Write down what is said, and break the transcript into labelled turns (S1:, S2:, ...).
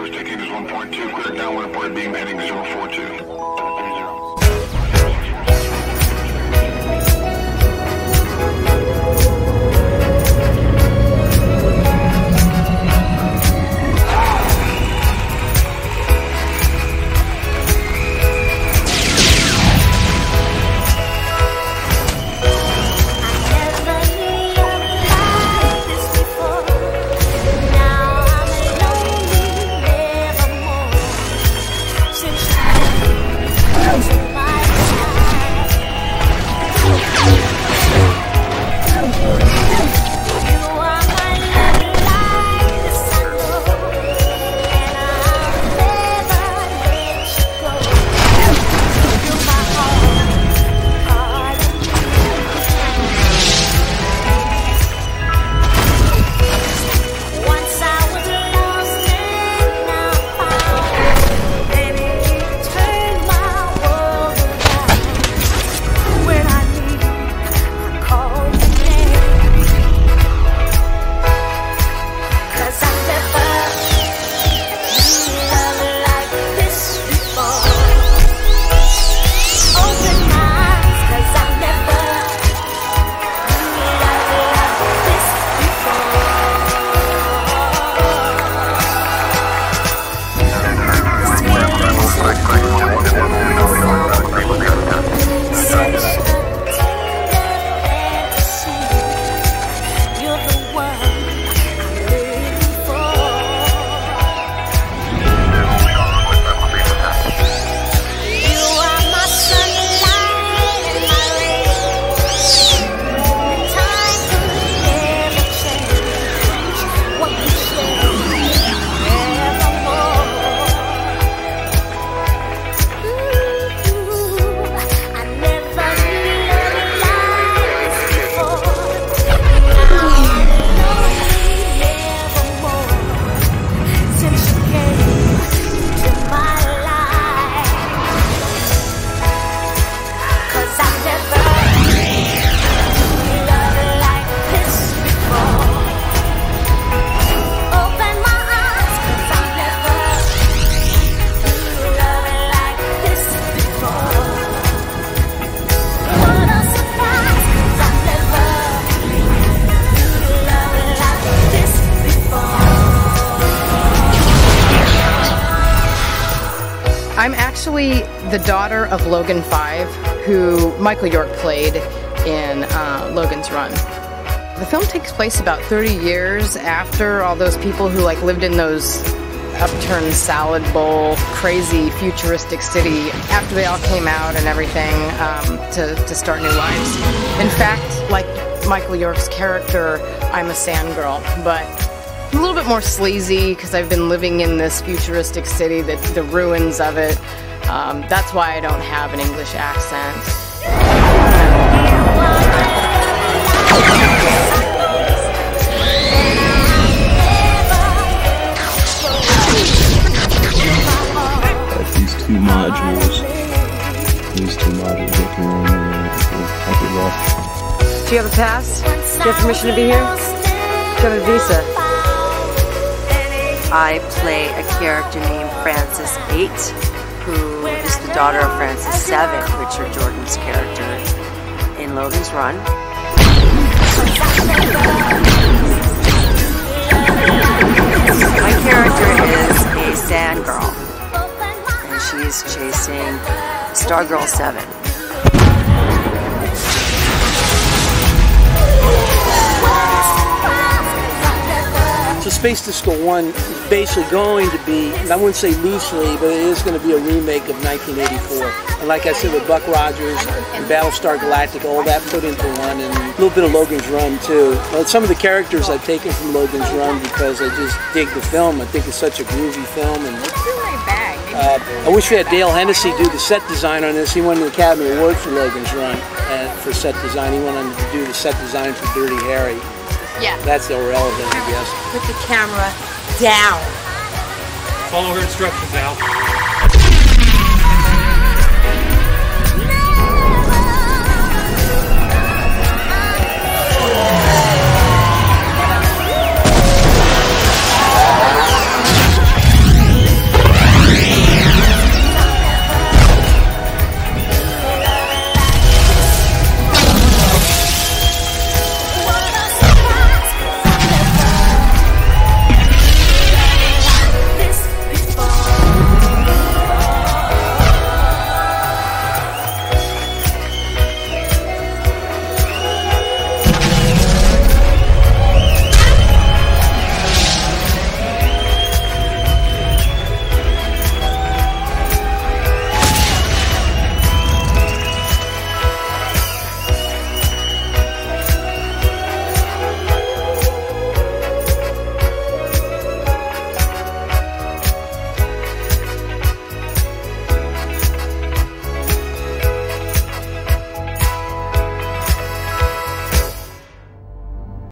S1: Is 1.2, clear downwind, port beam heading 042.
S2: Actually the daughter of Logan Five, who Michael York played in uh, Logan's Run. The film takes place about 30 years after all those people who like lived in those upturned salad bowl, crazy futuristic city after they all came out and everything um, to, to start new lives. In fact, like Michael York's character, I'm a sand girl, but a little bit more sleazy because I've been living in this futuristic city, the, the ruins of it. Um, that's why I don't have an English accent.
S3: these two modules. These two modules that can run I.
S4: Do you have a pass? Do you have permission to be here? Do you have a visa? I play a character named Francis 8, who is the daughter of Francis 7, Richard Jordan's character in Logan's Run. My character is a sand girl, and she's chasing Stargirl 7.
S5: So Space Disco 1 is basically going to be, I wouldn't say loosely, but it is going to be a remake of 1984. And like I said, with Buck Rogers and Battlestar Galactica, all that put into one, and a little bit of Logan's Run too. Well, some of the characters I've taken from Logan's Run because I just dig the film. I think it's such a groovy film. And uh, I wish we had Dale Hennesy do the set design on this. He won an Academy Award for Logan's Run uh, for set design. He went on to do the set design for Dirty Harry.
S2: Yeah.
S5: That's irrelevant, I guess.
S4: Put the camera down.
S6: Follow her instructions, Al.